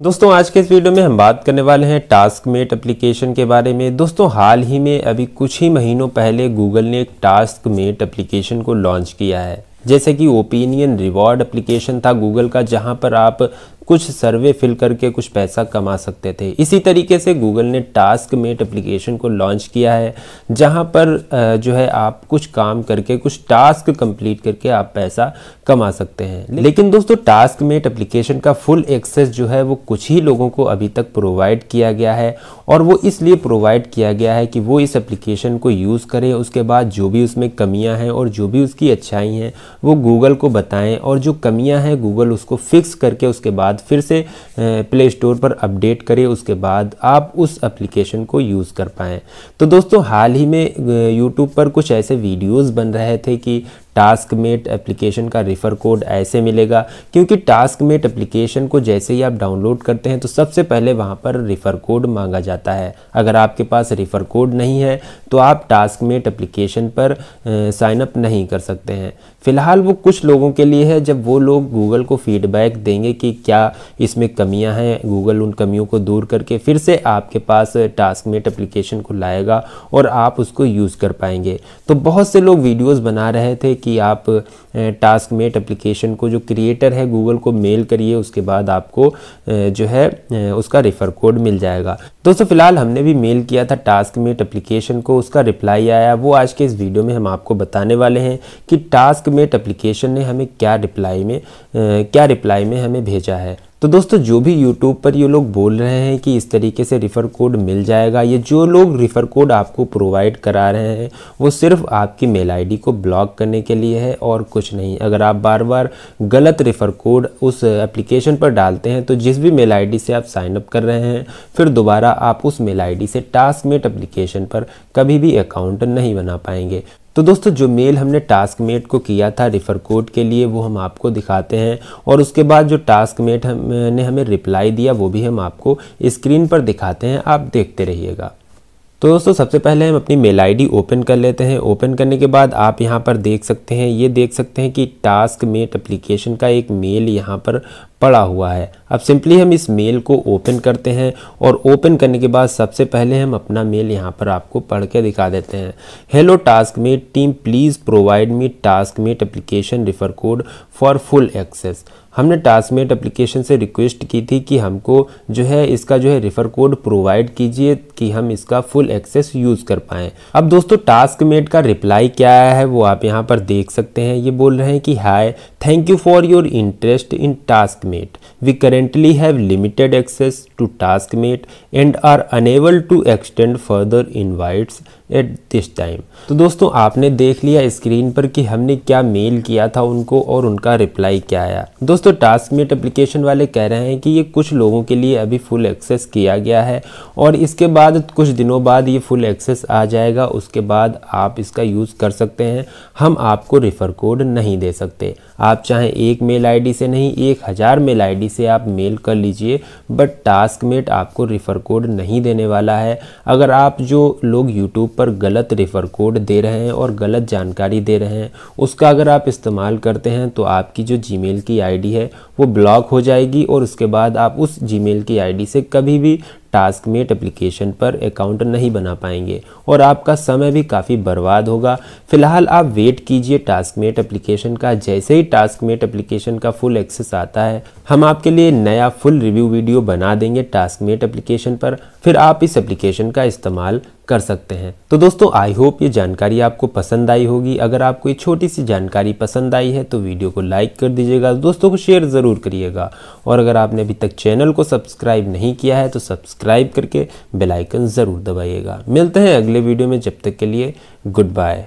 दोस्तों, आज के इस वीडियो में हम बात करने वाले हैं टास्क मेट एप्लीकेशन के बारे में। दोस्तों, हाल ही में अभी कुछ ही महीनों पहले गूगल ने एक टास्क मेट एप्लीकेशन को लॉन्च किया है। जैसे कि ओपिनियन रिवॉर्ड एप्लीकेशन था गूगल का, जहाँ पर आप कुछ सर्वे फिल करके कुछ पैसा कमा सकते थे। इसी तरीके से गूगल ने टास्क मेट एप्लीकेशन को लॉन्च किया है, जहाँ पर जो है आप कुछ काम करके, कुछ टास्क कंप्लीट करके आप पैसा कमा सकते हैं। लेकिन दोस्तों टास्क मेट एप्लीकेशन का फुल एक्सेस जो है वो कुछ ही लोगों को अभी तक प्रोवाइड किया गया है, और वो इसलिए प्रोवाइड किया गया है कि वो इस एप्लीकेशन को यूज़ करें, उसके बाद जो भी उसमें कमियाँ हैं और जो भी उसकी अच्छाई हैं, वो गूगल को बताएँ, और जो कमियाँ हैं गूगल उसको फिक्स करके उसके बाद बाद फिर से प्ले स्टोर पर अपडेट करें, उसके बाद आप उस एप्लीकेशन को यूज़ कर पाएँ। तो दोस्तों, हाल ही में यूट्यूब पर कुछ ऐसे वीडियोज़ बन रहे थे कि टास्क मेट एप्लीकेशन का रिफ़र कोड ऐसे मिलेगा। क्योंकि टास्क मेट एप्लीकेशन को जैसे ही आप डाउनलोड करते हैं तो सबसे पहले वहाँ पर रिफ़र कोड मांगा जाता है। अगर आपके पास रिफ़र कोड नहीं है तो आप टास्क मेट एप्लीकेशन पर साइन अप नहीं कर सकते हैं। फ़िलहाल वो कुछ लोगों के लिए है, जब वो लोग गूगल को फीडबैक देंगे कि क्या इसमें कमियाँ हैं गूगल उन कमियों को दूर करके फिर से आपके पास टास्क मेट एप्लीकेशन को लाएगा और आप उसको यूज़ कर पाएँगे। तो बहुत से लोग वीडियोज़ बना रहे थे कि आप टास्क मेट अप्लीकेशन को जो क्रिएटर है गूगल को मेल करिए, उसके बाद आपको जो है उसका रेफ़र कोड मिल जाएगा। दोस्तों फ़िलहाल हमने भी मेल किया था टास्क मेट एप्लीकेशन को उसका रिप्लाई आया। वो आज के इस वीडियो में हम आपको बताने वाले हैं कि टास्क मेट एप्लीकेशन ने हमें क्या रिप्लाई में आ, क्या रिप्लाई में हमें भेजा है। तो दोस्तों जो भी यूट्यूब पर ये लोग बोल रहे हैं कि इस तरीके से रिफ़र कोड मिल जाएगा ये जो लोग रिफ़र कोड आपको प्रोवाइड करा रहे हैं वो सिर्फ़ आपकी मेल आईडी को ब्लॉक करने के लिए है और कुछ नहीं। अगर आप बार बार गलत रिफ़र कोड उस एप्लीकेशन पर डालते हैं तो जिस भी मेल आईडी से आप साइनअप कर रहे हैं फिर दोबारा आप उस मेल आईडी से टास्क मेट एप्लीकेशन पर कभी भी अकाउंट नहीं बना पाएँगे। तो दोस्तों जो मेल हमने टास्क मेट को किया था रिफ़र कोड के लिए वो हम आपको दिखाते हैं और उसके बाद जो टास्क मेट हम, ने हमें रिप्लाई दिया वो भी हम आपको स्क्रीन पर दिखाते हैं। आप देखते रहिएगा। तो दोस्तों, सबसे पहले हम अपनी मेल आईडी ओपन कर लेते हैं। ओपन करने के बाद आप यहाँ पर देख सकते हैं, ये देख सकते हैं कि टास्क मेट एप्लीकेशन का एक मेल यहाँ पर पड़ा हुआ है। अब सिंपली हम इस मेल को ओपन करते हैं और ओपन करने के बाद सबसे पहले हम अपना मेल यहाँ पर आपको पढ़ के दिखा देते हैं। Hello TaskMate team, please provide me TaskMate application refer code for full access. हमने टास्कमेट एप्लीकेशन से रिक्वेस्ट की थी कि हमको जो है इसका जो है रेफ़र कोड प्रोवाइड कीजिए कि हम इसका फुल एक्सेस यूज़ कर पाएँ। अब दोस्तों टास्कमेट का रिप्लाई क्या आया है वो आप यहाँ पर देख सकते हैं। ये बोल रहे हैं कि hi thank you for your interest in TaskMate we currently have limited access to TaskMate and are unable to extend further invites at this time तो दोस्तों, आपने देख लिया स्क्रीन पर कि हमने क्या मेल किया था उनको और उनका रिप्लाई क्या आया। दोस्तों टास्कमेट एप्लीकेशन वाले कह रहे हैं कि ये कुछ लोगों के लिए अभी फुल एक्सेस किया गया है और इसके बाद, कुछ दिनों बाद ये फुल एक्सेस आ जाएगा। उसके बाद आप इसका यूज़ कर सकते हैं। हम आपको रेफ़र कोड नहीं दे सकते। आप चाहे एक मेल आईडी से नहीं, एक हज़ार मेल आईडी से आप मेल कर लीजिए बट टास्क मेट आपको रेफ़र कोड नहीं देने वाला है। अगर आप जो लोग यूट्यूब पर गलत रेफ़र कोड दे रहे हैं और गलत जानकारी दे रहे हैं, उसका अगर आप इस्तेमाल करते हैं तो आपकी जो जीमेल की आईडी है वो ब्लॉक हो जाएगी और उसके बाद आप उस जीमेल की आईडी से कभी भी टास्कमेट एप्लीकेशन पर अकाउंट नहीं बना पाएँगे और आपका समय भी काफ़ी बर्बाद होगा। फ़िलहाल आप वेट कीजिए टास्कमेट एप्लीकेशन का। जैसे ही टास्कमेट एप्लीकेशन का फुल एक्सेस आता है, हम आपके लिए नया फुल रिव्यू वीडियो बना देंगे टास्कमेट एप्लीकेशन पर। फिर आप इस एप्लीकेशन का इस्तेमाल कर सकते हैं। तो दोस्तों आई होप ये जानकारी आपको पसंद आई होगी। अगर आपको ये छोटी सी जानकारी पसंद आई है तो वीडियो को लाइक कर दीजिएगा, दोस्तों को शेयर ज़रूर करिएगा। और अगर आपने अभी तक चैनल को सब्सक्राइब नहीं किया है तो सब्सक्राइब करके बेलाइकन ज़रूर दबाइएगा। मिलते हैं अगले वीडियो में, जब तक के लिए, गुड बाय।